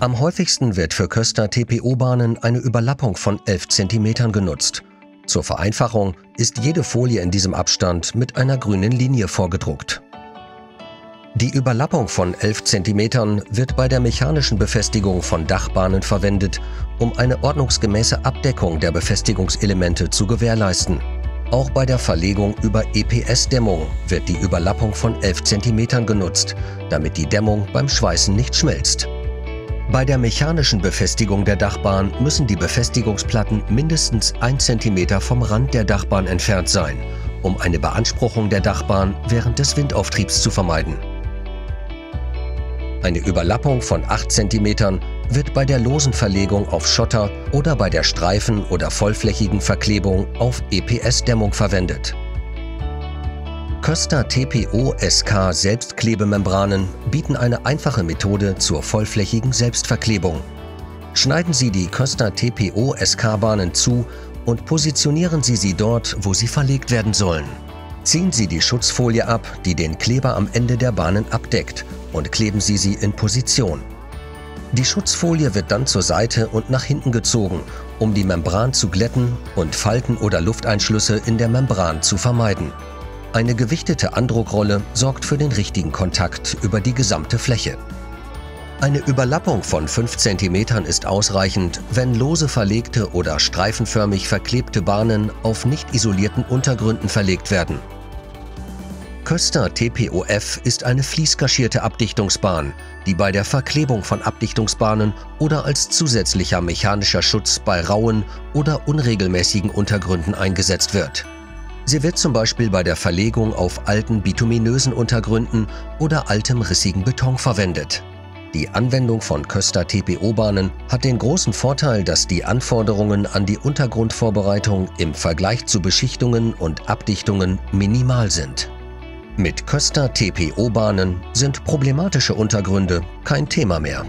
Am häufigsten wird für Köster TPO-Bahnen eine Überlappung von 11 cm genutzt. Zur Vereinfachung ist jede Folie in diesem Abstand mit einer grünen Linie vorgedruckt. Die Überlappung von 11 cm wird bei der mechanischen Befestigung von Dachbahnen verwendet, um eine ordnungsgemäße Abdeckung der Befestigungselemente zu gewährleisten. Auch bei der Verlegung über EPS-Dämmung wird die Überlappung von 11 cm genutzt, damit die Dämmung beim Schweißen nicht schmilzt. Bei der mechanischen Befestigung der Dachbahn müssen die Befestigungsplatten mindestens 1 cm vom Rand der Dachbahn entfernt sein, um eine Beanspruchung der Dachbahn während des Windauftriebs zu vermeiden. Eine Überlappung von 8 cm wird bei der losen Verlegung auf Schotter oder bei der streifen- oder vollflächigen Verklebung auf EPS-Dämmung verwendet. Köster TPO SK Selbstklebemembranen bieten eine einfache Methode zur vollflächigen Selbstverklebung. Schneiden Sie die Köster TPO SK-Bahnen zu und positionieren Sie sie dort, wo sie verlegt werden sollen. Ziehen Sie die Schutzfolie ab, die den Kleber am Ende der Bahnen abdeckt und kleben Sie sie in Position. Die Schutzfolie wird dann zur Seite und nach hinten gezogen, um die Membran zu glätten und Falten oder Lufteinschlüsse in der Membran zu vermeiden. Eine gewichtete Andruckrolle sorgt für den richtigen Kontakt über die gesamte Fläche. Eine Überlappung von 5 cm ist ausreichend, wenn lose verlegte oder streifenförmig verklebte Bahnen auf nicht isolierten Untergründen verlegt werden. Köster TPOF ist eine fließkaschierte Abdichtungsbahn, die bei der Verklebung von Abdichtungsbahnen oder als zusätzlicher mechanischer Schutz bei rauen oder unregelmäßigen Untergründen eingesetzt wird. Sie wird zum Beispiel bei der Verlegung auf alten bituminösen Untergründen oder altem rissigen Beton verwendet. Die Anwendung von Köster TPO-Bahnen hat den großen Vorteil, dass die Anforderungen an die Untergrundvorbereitung im Vergleich zu Beschichtungen und Abdichtungen minimal sind. Mit Köster TPO-Bahnen sind problematische Untergründe kein Thema mehr.